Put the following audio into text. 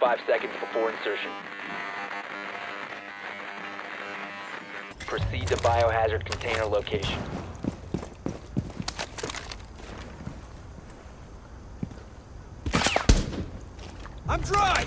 Five seconds before insertion. Proceed to biohazard container location. I'm dry!